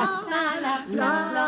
la la la la